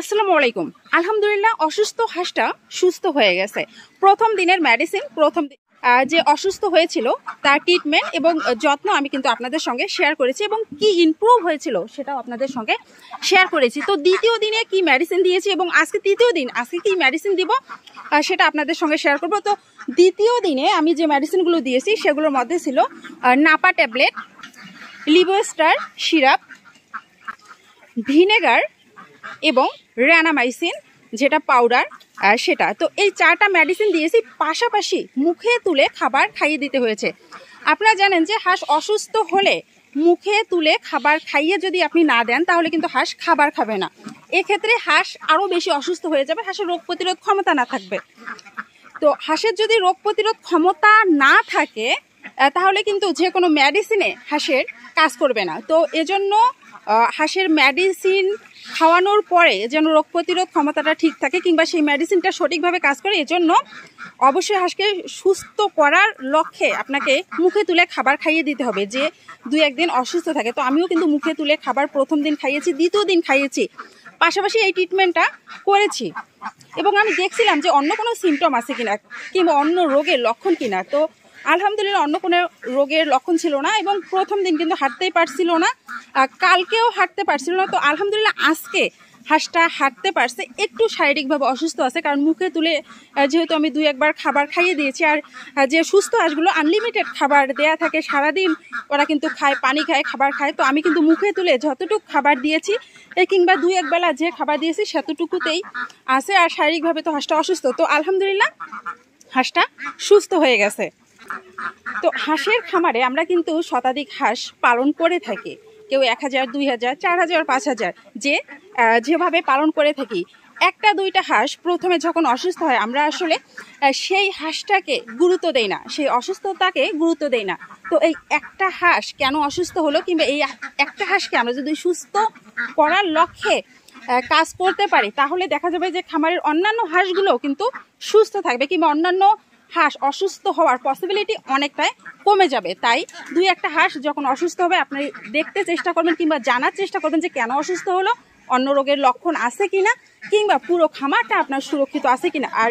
আসসালামু আলাইকুম। আলহামদুলিল্লাহ অসুস্থ হাঁসটা সুস্থ হয়ে গেছে। প্রথম দিনের মেডিসিন প্রথম যে অসুস্থ হয়েছিল, তার ট্রিটমেন্ট এবং যত্ন আমি কিন্তু আপনাদের সঙ্গে শেয়ার করেছি এবং কি ইমপ্রুভ হয়েছিল সেটাও আপনাদের সঙ্গে শেয়ার করেছি। তো দ্বিতীয় দিনে কি মেডিসিন দিয়েছি এবং আজকে তৃতীয় দিন, আজকে কি মেডিসিন দিব সেটা আপনাদের সঙ্গে শেয়ার করব। তো দ্বিতীয় দিনে আমি যে মেডিসিনগুলো দিয়েছি, সেগুলোর মধ্যে ছিল নাপা ট্যাবলেট লিবোস্টার সিরাপ ভিনেগার এবং র্যানামাইসিন যেটা পাউডার সেটা। তো এই চারটা মেডিসিন দিয়েছি পাশাপাশি মুখে তুলে খাবার খাইয়ে দিতে হয়েছে। আপনারা জানেন যে হাঁস অসুস্থ হলে মুখে তুলে খাবার খাইয়ে যদি আপনি না দেন, তাহলে কিন্তু হাঁস খাবার খাবে না। এক্ষেত্রে হাঁস আরও বেশি অসুস্থ হয়ে যাবে, হাঁসের রোগ প্রতিরোধ ক্ষমতা না থাকবে। তো হাঁসের যদি রোগ প্রতিরোধ ক্ষমতা না থাকে তাহলে কিন্তু যে কোনো মেডিসিনে হাঁসের কাজ করবে না। তো এজন্য হাঁসের মেডিসিন খাওয়ানোর পরে যেন রোগ প্রতিরোধ ক্ষমতাটা ঠিক থাকে কিংবা সেই মেডিসিনটা সঠিকভাবে কাজ করে, এজন্য অবশ্যই হাঁসকে সুস্থ করার লক্ষ্যে আপনাকে মুখে তুলে খাবার খাইয়ে দিতে হবে যে দুই একদিন অসুস্থ থাকে। তো আমিও কিন্তু মুখে তুলে খাবার প্রথম দিন খাইয়েছি, দ্বিতীয় দিন খাইয়েছি। পাশাপাশি এই ট্রিটমেন্টটা করেছি। এবং আমি দেখছিলাম যে অন্য কোনো সিমটম আছে কিনা কিংবা অন্য রোগের লক্ষণ কিনা। তো আলহামদুলিল্লাহ অন্য কোনো রোগের লক্ষণ ছিল না এবং প্রথম দিন কিন্তু হাঁটতেই পারছিল না। কালকেও হাঁটতে পারছিল না। তো আলহামদুলিল্লাহ আজকে হাঁসটা হাঁটতে পারছে। একটু শারীরিকভাবে অসুস্থ আছে, কারণ মুখে তুলে যেহেতু আমি দুই একবার খাবার খাইয়ে দিয়েছি আর যে সুস্থ হাঁসগুলো আনলিমিটেড খাবার দেয়া থাকে সারাদিন, ওরা কিন্তু খায়, পানি খায়, খাবার খায়। তো আমি কিন্তু মুখে তুলে যতটুকু খাবার দিয়েছি কিংবা দুই একবেলা যে খাবার দিয়েছি সেতটুকুতেই আছে আর শারীরিকভাবে তো হাঁসটা অসুস্থ। তো আলহামদুলিল্লাহ হাঁসটা সুস্থ হয়ে গেছে। তো হাঁসের খামারে আমরা কিন্তু শতাধিক হাঁস পালন করে থাকি। কেউ এক হাজার, দুই হাজার, চার হাজার, পাঁচ হাজার, যে যেভাবে পালন করে থাকি। একটা, দুইটা হাঁস প্রথমে যখন অসুস্থ হয়, আমরা আসলে সেই হাঁসটাকে গুরুত্ব দেই না। সেই অসুস্থতাকে গুরুত্ব দেই না। তো এই একটা হাঁস কেন অসুস্থ হলো কিংবা এই একটা হাঁসকে আমরা যদি সুস্থ করার লক্ষ্যে কাজ করতে পারি, তাহলে দেখা যাবে যে খামারের অন্যান্য হাঁসগুলো কিন্তু সুস্থ থাকবে কিংবা অন্যান্য হাঁস অসুস্থ হওয়ার পসিবিলিটি অনেকটাই কমে যাবে। তাই দুই একটা হাঁস যখন অসুস্থ হবে, আপনি দেখতে চেষ্টা করবেন কিংবা জানার চেষ্টা করবেন যে কেন অসুস্থ হলো, অন্য রোগের লক্ষণ আছে কিনা, কিংবা পুরো খামারটা আপনার সুরক্ষিত আছে কিনা। আর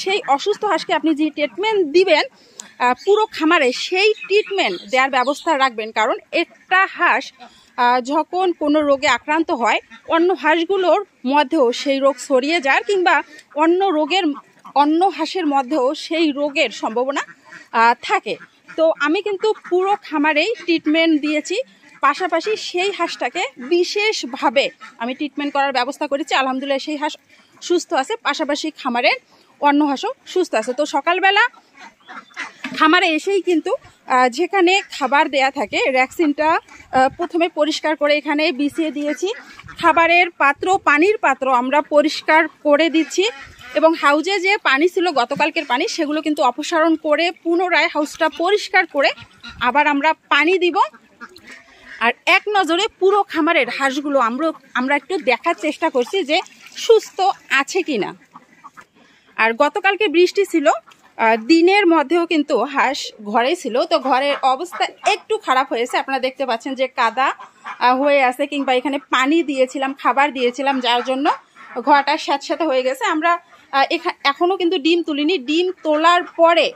সেই অসুস্থ হাঁসকে আপনি যে ট্রিটমেন্ট দিবেন পুরো খামারে সেই ট্রিটমেন্ট দেওয়ার ব্যবস্থা রাখবেন। কারণ একটা হাঁস যখন কোনো রোগে আক্রান্ত হয়, অন্য হাঁসগুলোর মধ্যেও সেই রোগ ছড়িয়ে যায়, কিংবা অন্য রোগের অন্য হাঁসের মধ্যেও সেই রোগের সম্ভাবনা থাকে। তো আমি কিন্তু পুরো খামারেই ট্রিটমেন্ট দিয়েছি। পাশাপাশি সেই হাঁসটাকে বিশেষভাবে আমি ট্রিটমেন্ট করার ব্যবস্থা করেছি। আলহামদুলিল্লাহ সেই হাঁস সুস্থ আছে। পাশাপাশি খামারের অন্য হাঁসও সুস্থ আছে। তো সকালবেলা খামারে এসেই কিন্তু যেখানে খাবার দেয়া থাকে ভ্যাকসিনটা প্রথমে পরিষ্কার করে এখানে বিছিয়ে দিয়েছি। খাবারের পাত্র, পানির পাত্র আমরা পরিষ্কার করে দিচ্ছি। এবং হাউজে যে পানি ছিল, গতকালকের পানি, সেগুলো কিন্তু অপসারণ করে পুনরায় হাউসটা পরিষ্কার করে আবার আমরা পানি দিব। আর এক নজরে পুরো খামারের হাঁসগুলো আমরা আমরা একটু দেখার চেষ্টা করছি যে সুস্থ আছে কি না আর গতকালকে বৃষ্টি ছিল দিনের মধ্যেও কিন্তু হাঁস ঘরে ছিল, তো ঘরের অবস্থা একটু খারাপ হয়েছে। আপনারা দেখতে পাচ্ছেন যে কাদা হয়ে আছে, কিংবা এখানে পানি দিয়েছিলাম, খাবার দিয়েছিলাম, যার জন্য ঘরটা স্যাঁতস্যাঁতে হয়ে গেছে। আমরা আহ, এখা- এখনও কিন্তু ডিম তুলিনি। ডিম তোলার পরে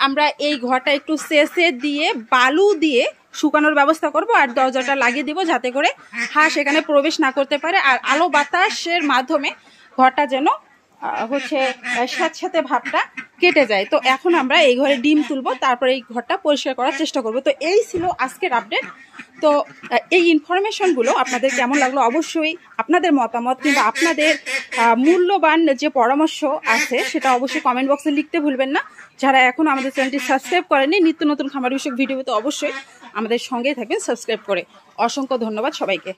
আমরা এই ঘরটা একটু সেচে দিয়ে বালু দিয়ে শুকানোর ব্যবস্থা করব আর দরজাটা লাগিয়ে দিব যাতে করে হাঁস এখানে প্রবেশ না করতে পারে। আর আলো বাতাসের মাধ্যমে ঘরটা যেন হচ্ছে স্যাঁতস্যাঁতে ভাবটা কেটে যায়। তো এখন আমরা এই ঘরে ডিম তুলবো তারপরে এই ঘরটা পরিষ্কার করার চেষ্টা করব। তো এই ছিল আজকের আপডেট তো এই ইনফরমেশনগুলো আপনাদের কেমন লাগল অবশ্যই আপনাদের মতামত কিংবা আপনাদের মূল্যবান যে পরামর্শ আছে, সেটা অবশ্যই কমেন্ট বক্সে লিখতে ভুলবেন না। যারা এখন আমাদের চ্যানেলটি সাবস্ক্রাইব করেনি নিত্য নতুন খামার বিষয়ক ভিডিও তো অবশ্যই আমাদের সঙ্গেই থাকবেন সাবস্ক্রাইব করে। অসংখ্য ধন্যবাদ সবাইকে।